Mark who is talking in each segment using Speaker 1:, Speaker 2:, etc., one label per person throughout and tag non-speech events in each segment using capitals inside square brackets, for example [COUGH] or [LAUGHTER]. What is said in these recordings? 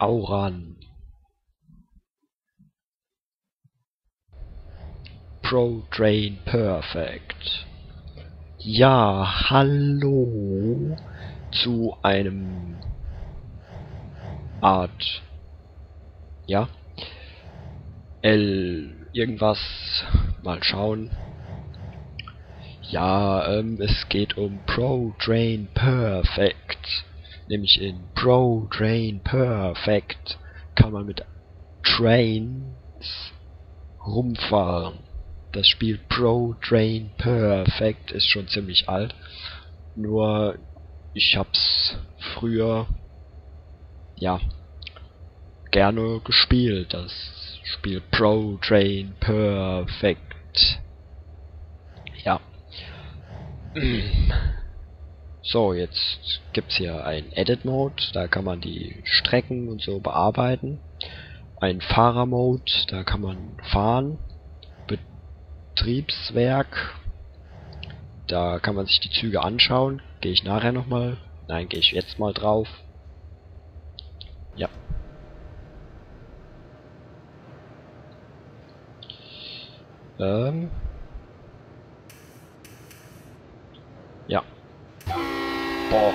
Speaker 1: Auran. Pro Train Perfect. Ja, hallo zu einem Art, ja, L irgendwas, mal schauen. Ja, ähm, es geht um Pro Train Perfect. Nämlich in Pro Train Perfect kann man mit Trains rumfahren. Das Spiel Pro Train Perfect ist schon ziemlich alt. Nur ich hab's früher ja gerne gespielt. Das Spiel Pro Train Perfect. Ja. [CLEARS THROAT] So, jetzt gibt's hier ein Edit Mode, da kann man die Strecken und so bearbeiten. Ein Fahrer Mode, da kann man fahren. Betriebswerk, da kann man sich die Züge anschauen. Gehe ich nachher nochmal. Nein, gehe ich jetzt mal drauf. Ja. Ähm. Ja. Boah.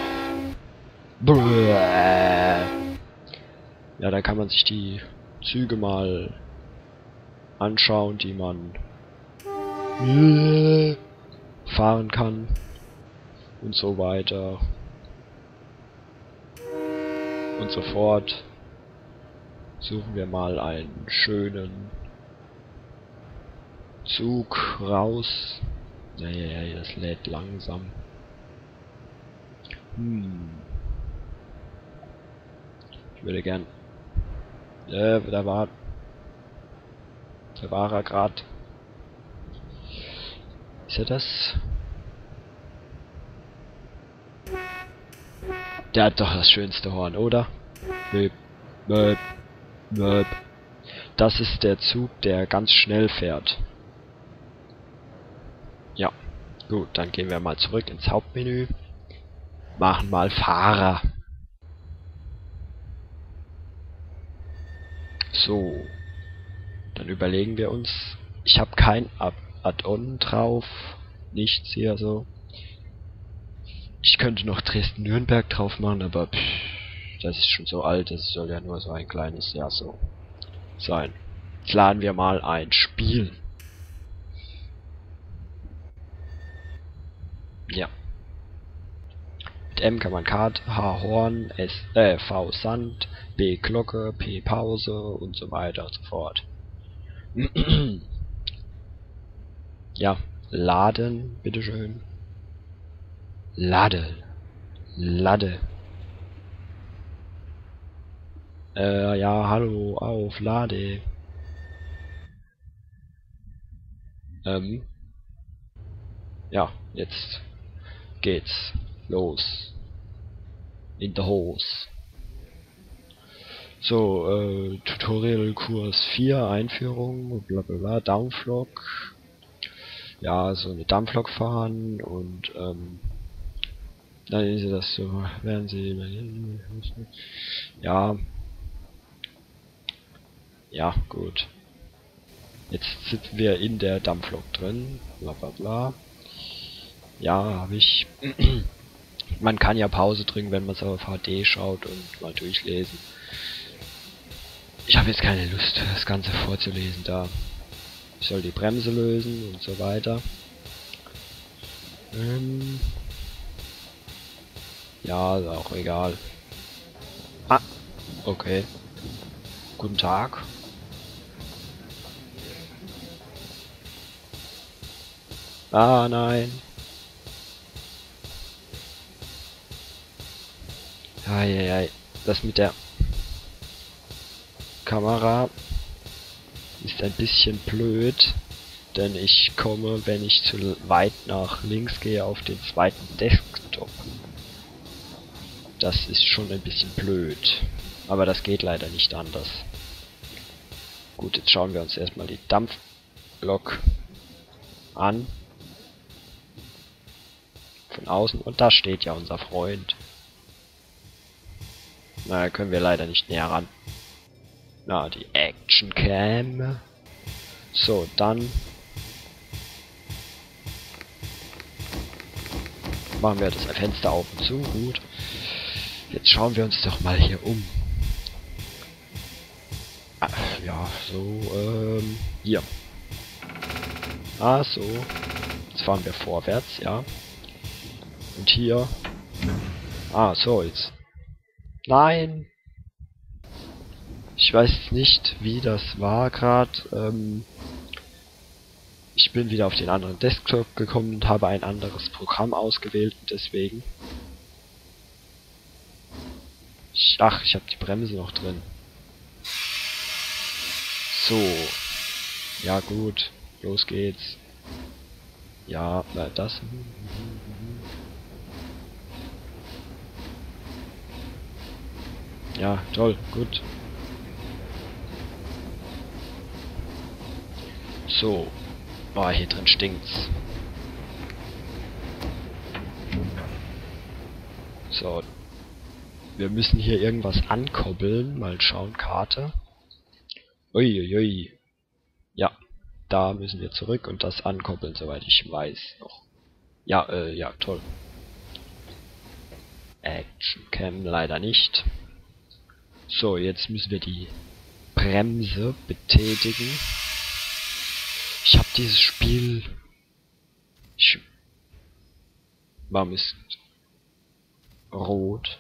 Speaker 1: Ja, da kann man sich die Züge mal anschauen, die man fahren kann und so weiter und so fort. Suchen wir mal einen schönen Zug raus. Naja, das lädt langsam. Hm. Ich würde gern... Äh, da war... Da war er grad. Ist er das? Der hat doch das schönste Horn, oder? Möp, möp, möp. Das ist der Zug, der ganz schnell fährt. Ja, gut, dann gehen wir mal zurück ins Hauptmenü. Machen mal Fahrer. So. Dann überlegen wir uns. Ich habe kein Add-on drauf. Nichts hier so. Ich könnte noch Dresden-Nürnberg drauf machen, aber pff, das ist schon so alt, das soll ja nur so ein kleines Jahr so sein. Jetzt laden wir mal ein Spiel. Ja. Mit M kann man Kart, H Horn, S, äh, V Sand, B Glocke, P Pause und so weiter und so fort. [CLEARS THROAT] ja, laden, bitteschön. Lade. Lade. Äh, ja, hallo, auf, lade. Ähm. Ja, jetzt geht's los. In der Hose. So, äh, Tutorial Kurs 4, Einführung, bla bla bla, Dampflok. Ja, so eine Dampflok fahren und, ähm, dann ist das so, werden sie, ja, ja, gut. Jetzt sitzen wir in der Dampflok drin, bla bla bla. Ja, habe ich. Man kann ja Pause drücken, wenn man es auf HD schaut und mal durchlesen. Ich habe jetzt keine Lust, das Ganze vorzulesen da. Ich soll die Bremse lösen und so weiter. Ähm, ja, ist auch egal. Ah, okay. Guten Tag. Ah, nein. Eieiei. Das mit der Kamera ist ein bisschen blöd, denn ich komme, wenn ich zu weit nach links gehe, auf den zweiten Desktop. Das ist schon ein bisschen blöd. Aber das geht leider nicht anders. Gut, jetzt schauen wir uns erstmal die Dampflok an. Von außen. Und da steht ja unser Freund. Na, können wir leider nicht näher ran. Na, die Action Cam. So, dann machen wir das Fenster auf und zu. Gut. Jetzt schauen wir uns doch mal hier um. Ah, ja, so, ähm, hier. Ah, so. Jetzt fahren wir vorwärts, ja. Und hier. Ah, so, jetzt. Nein! Ich weiß nicht, wie das war gerade. Ähm, ich bin wieder auf den anderen Desktop gekommen und habe ein anderes Programm ausgewählt deswegen. Ich, ach, ich habe die Bremse noch drin. So. Ja gut, los geht's. Ja, das. Ja, toll, gut. So. Boah, hier drin stinkt's. So. Wir müssen hier irgendwas ankoppeln. Mal schauen, Karte. Uiuiui. Ja, da müssen wir zurück und das ankoppeln, soweit ich weiß noch. Ja, äh, ja, toll. Action Cam leider nicht. So, jetzt müssen wir die Bremse betätigen. Ich habe dieses Spiel... Ich... Warum ist... Rot?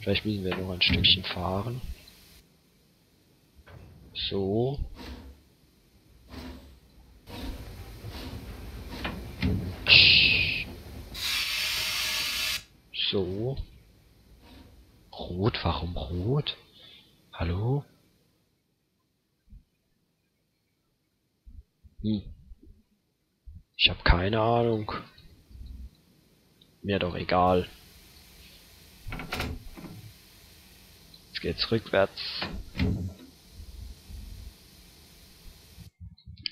Speaker 1: Vielleicht müssen wir noch ein Stückchen fahren. So. So. Rot, warum rot? Hallo? Hm. Ich habe keine Ahnung. Mir doch egal. Jetzt geht's rückwärts.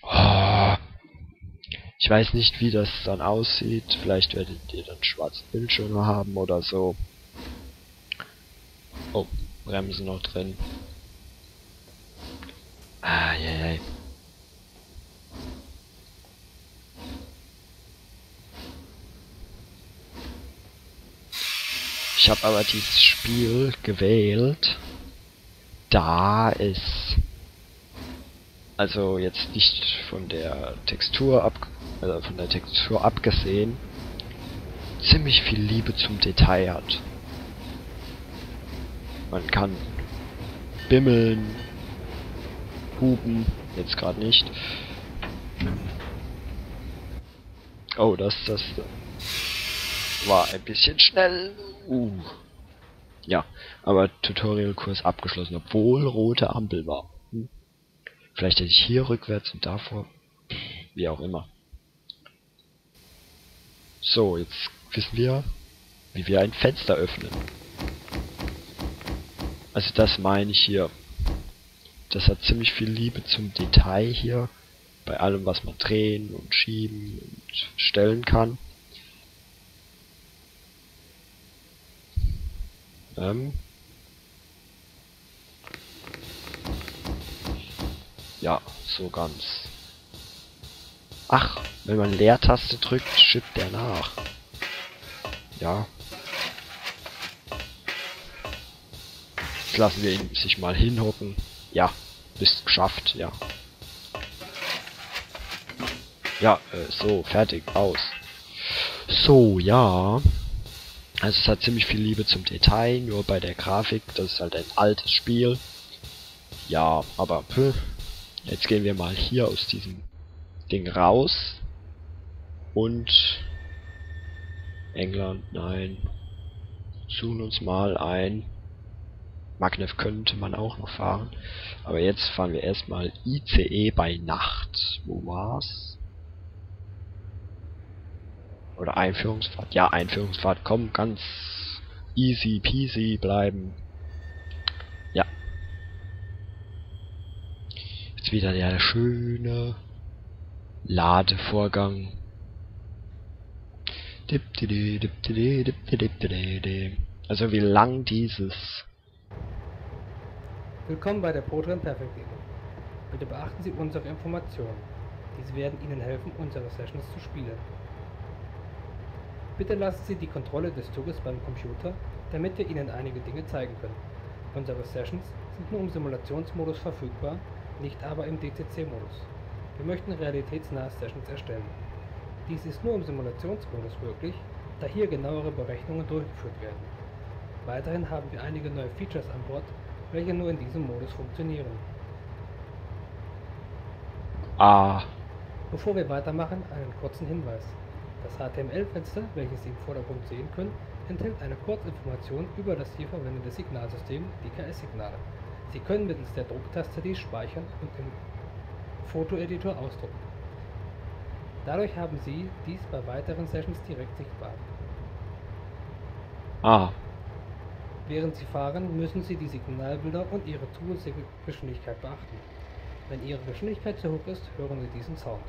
Speaker 1: Oh. Ich weiß nicht, wie das dann aussieht. Vielleicht werdet ihr dann schwarzen Bildschirm haben oder so. Oh, Bremsen noch drin. Ah, je, je. Ich habe aber dieses Spiel gewählt, da es also jetzt nicht von der Textur ab also von der Textur abgesehen ziemlich viel Liebe zum Detail hat. Man kann bimmeln, hupen, jetzt gerade nicht. Oh, das, das war ein bisschen schnell. Uh. Ja, aber Tutorial-Kurs abgeschlossen, obwohl rote Ampel war. Vielleicht hätte ich hier rückwärts und davor. Wie auch immer. So, jetzt wissen wir, wie wir ein Fenster öffnen. Also das meine ich hier. Das hat ziemlich viel Liebe zum Detail hier. Bei allem, was man drehen und schieben und stellen kann. Ähm ja, so ganz. Ach, wenn man Leertaste drückt, schippt der nach. Ja, Jetzt lassen wir ihn sich mal hinhocken. Ja, bist geschafft, ja. Ja, äh, so, fertig, aus. So, ja. Also es hat ziemlich viel Liebe zum Detail, nur bei der Grafik, das ist halt ein altes Spiel. Ja, aber pö. Jetzt gehen wir mal hier aus diesem Ding raus. Und England, nein. Suchen uns mal ein Magnev könnte man auch noch fahren. Aber jetzt fahren wir erstmal ICE bei Nacht. Wo war's? Oder Einführungsfahrt. Ja, Einführungsfahrt. Komm, ganz easy peasy bleiben. Wieder der schöne Ladevorgang. Also wie lang dieses...
Speaker 2: Willkommen bei der Proton Perfect Demo. Bitte beachten Sie unsere Informationen. Diese werden Ihnen helfen, unsere Sessions zu spielen. Bitte lassen Sie die Kontrolle des Zuges beim Computer, damit wir Ihnen einige Dinge zeigen können. Unsere Sessions sind nur im Simulationsmodus verfügbar, nicht aber im DCC-Modus. Wir möchten realitätsnahe Sessions erstellen. Dies ist nur im Simulationsmodus möglich, da hier genauere Berechnungen durchgeführt werden. Weiterhin haben wir einige neue Features an Bord, welche nur in diesem Modus funktionieren.
Speaker 1: Ah.
Speaker 2: Bevor wir weitermachen, einen kurzen Hinweis. Das HTML-Fenster, welches Sie im Vordergrund sehen können, enthält eine Kurzinformation über das hier verwendete Signalsystem, DKS-Signale. Sie können mittels der Drucktaste dies speichern und im Fotoeditor ausdrucken. Dadurch haben Sie dies bei weiteren Sessions direkt sichtbar.
Speaker 1: Ah.
Speaker 2: Während Sie fahren, müssen Sie die Signalbilder und Ihre Zugangsgeschwindigkeit beachten. Wenn Ihre Geschwindigkeit zu hoch ist, hören Sie diesen Sound.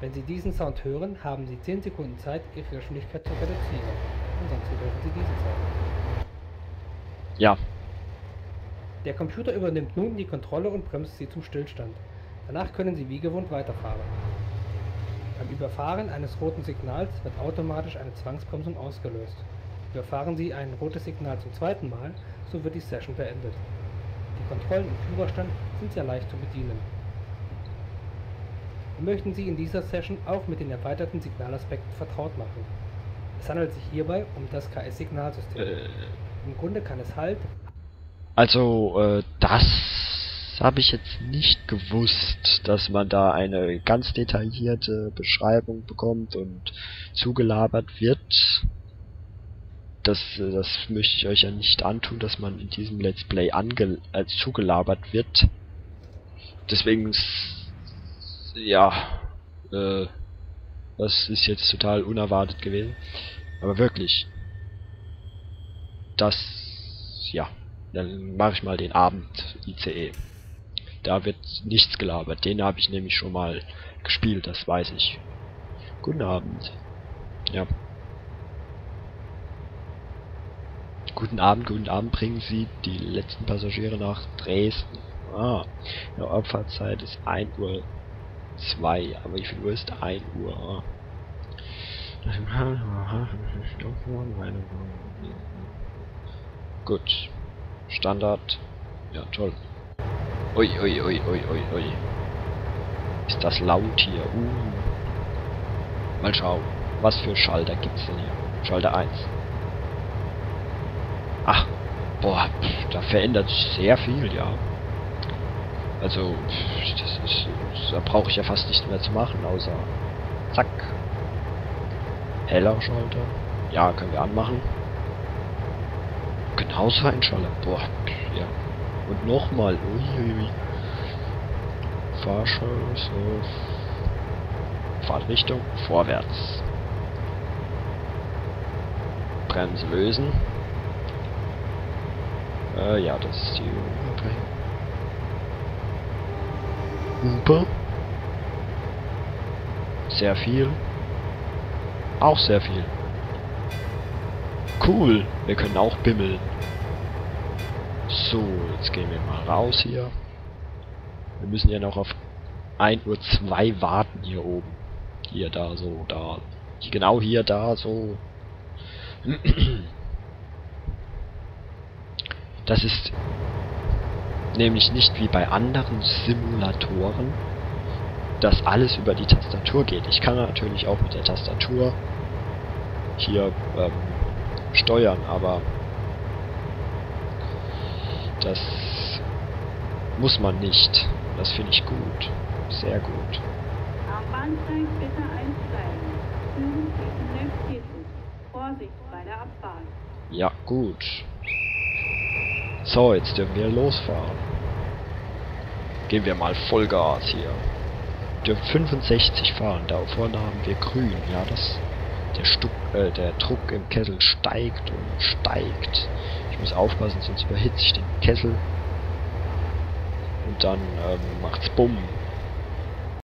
Speaker 2: Wenn Sie diesen Sound hören, haben Sie 10 Sekunden Zeit, Ihre Geschwindigkeit zu reduzieren. Ansonsten hören Sie diesen Sound.
Speaker 1: Ja.
Speaker 2: Der Computer übernimmt nun die Kontrolle und bremst Sie zum Stillstand. Danach können Sie wie gewohnt weiterfahren. Beim Überfahren eines roten Signals wird automatisch eine Zwangsbremsung ausgelöst. Überfahren Sie ein rotes Signal zum zweiten Mal, so wird die Session beendet. Die Kontrollen im Führerstand sind sehr leicht zu bedienen. Wir möchten Sie in dieser Session auch mit den erweiterten Signalaspekten vertraut machen. Es handelt sich hierbei um das KS-Signalsystem.
Speaker 1: Äh,
Speaker 2: Im Grunde kann es halt
Speaker 1: also, äh, das habe ich jetzt nicht gewusst, dass man da eine ganz detaillierte Beschreibung bekommt und zugelabert wird. Das, äh, das möchte ich euch ja nicht antun, dass man in diesem Let's Play ange äh, zugelabert wird. Deswegen, ja, äh, das ist jetzt total unerwartet gewesen. Aber wirklich, das, ja, dann mache ich mal den Abend ICE. Da wird nichts gelabert. Den habe ich nämlich schon mal gespielt, das weiß ich. Guten Abend. Ja. Guten Abend, guten Abend. Bringen Sie die letzten Passagiere nach Dresden. Ah, die Abfahrtzeit ist 1 Uhr 2. Aber viel Uhr ist 1 Uhr? Gut. Standard. Ja, toll. Ui, ui, ui, ui, ui, ui. Ist das laut hier? Uh. Mal schauen. Was für Schalter gibt's denn hier? Schalter 1. Ach, boah, da verändert sich sehr viel, ja. Also, das ist, da brauche ich ja fast nichts mehr zu machen, außer zack. Heller Schalter. Ja, können wir anmachen. Genauso ein Schalter. Boah, ja. Und nochmal. Uiuiui. Fahrschall, so. Fahrtrichtung vorwärts. Bremse lösen. Äh, ja, das ist die Hupe. Sehr viel. Auch sehr viel. Cool, wir können auch bimmeln. So, jetzt gehen wir mal raus hier. Wir müssen ja noch auf 1 Uhr 2 warten hier oben. Hier, da, so, da. Genau hier, da, so. [CLEARS THROAT] Das ist nämlich nicht wie bei anderen Simulatoren, dass alles über die Tastatur geht. Ich kann natürlich auch mit der Tastatur hier ähm, steuern, aber das muss man nicht. Das finde ich gut. Sehr gut.
Speaker 3: Am Bahnsteig bitte einsteigen. Zügen Vorsicht bei der Abfahrt.
Speaker 1: Ja, gut. So, jetzt dürfen wir losfahren. Gehen wir mal Vollgas hier. Dürfen 65 fahren, da vorne haben wir grün. Ja, das der, Stuck, äh, der Druck im Kessel steigt und steigt. Ich muss aufpassen, sonst überhitze ich den Kessel. und dann ähm, macht's Bumm